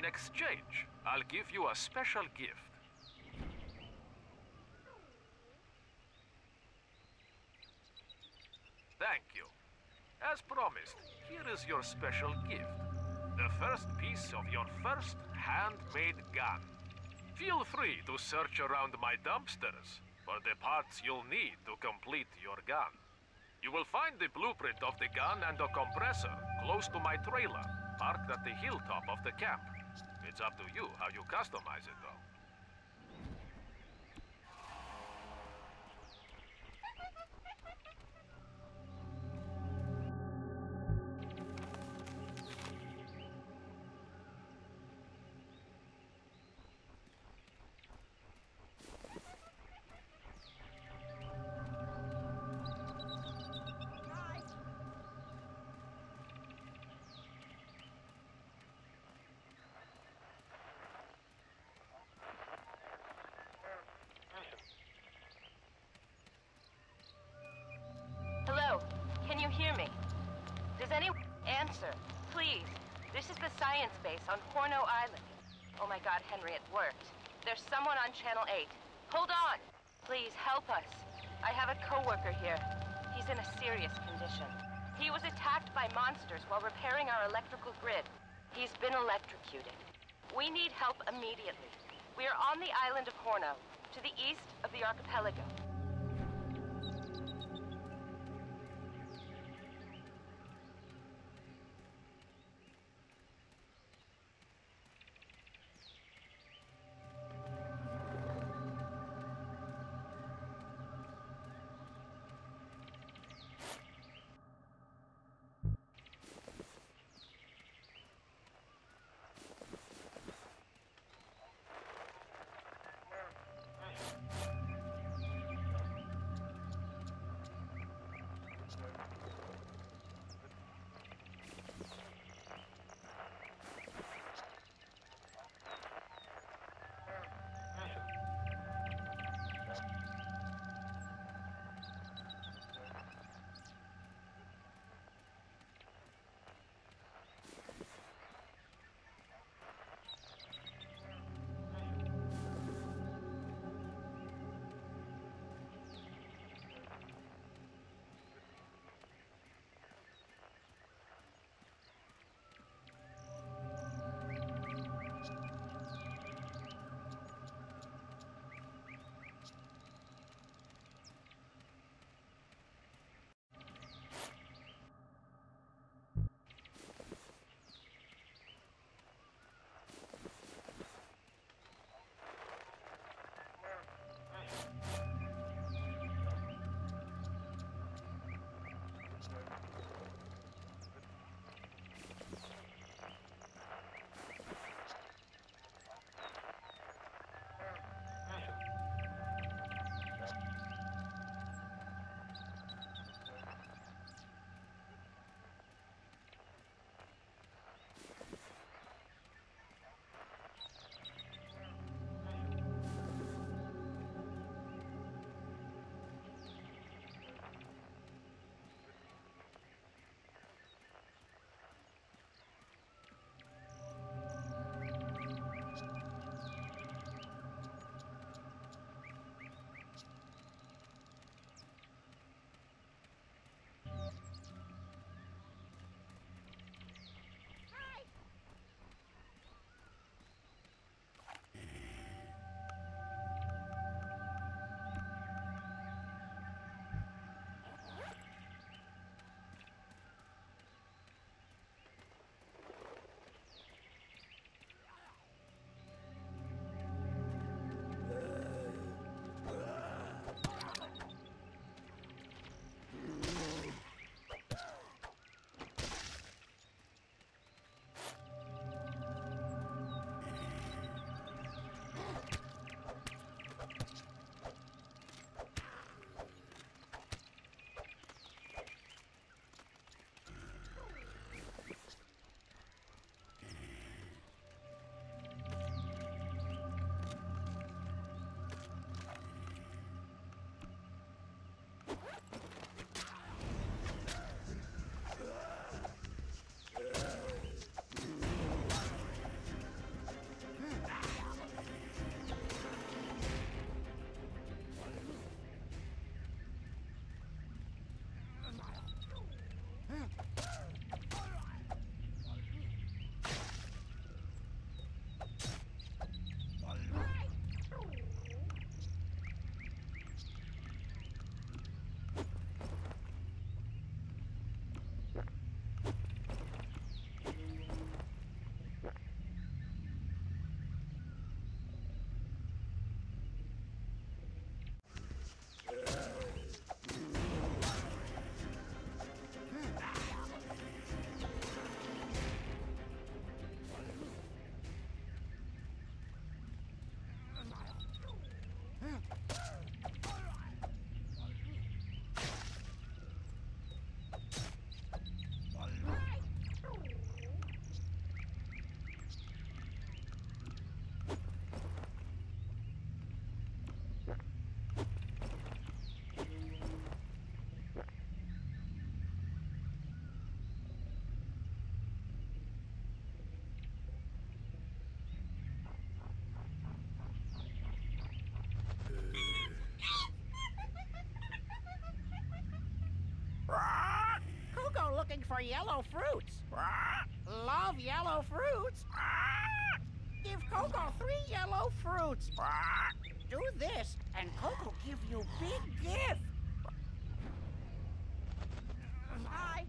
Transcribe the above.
In exchange, I'll give you a special gift. Thank you. As promised, here is your special gift. The first piece of your first handmade gun. Feel free to search around my dumpsters for the parts you'll need to complete your gun. You will find the blueprint of the gun and the compressor close to my trailer, parked at the hilltop of the camp. It's up to you how you customize it, though. Does answer? Please. This is the science base on Horno Island. Oh my god, Henry, it worked. There's someone on Channel 8. Hold on! Please, help us. I have a coworker here. He's in a serious condition. He was attacked by monsters while repairing our electrical grid. He's been electrocuted. We need help immediately. We are on the island of Horno, to the east of the archipelago. Coco three yellow fruits. Do this, and Coco give you big gift. Bye.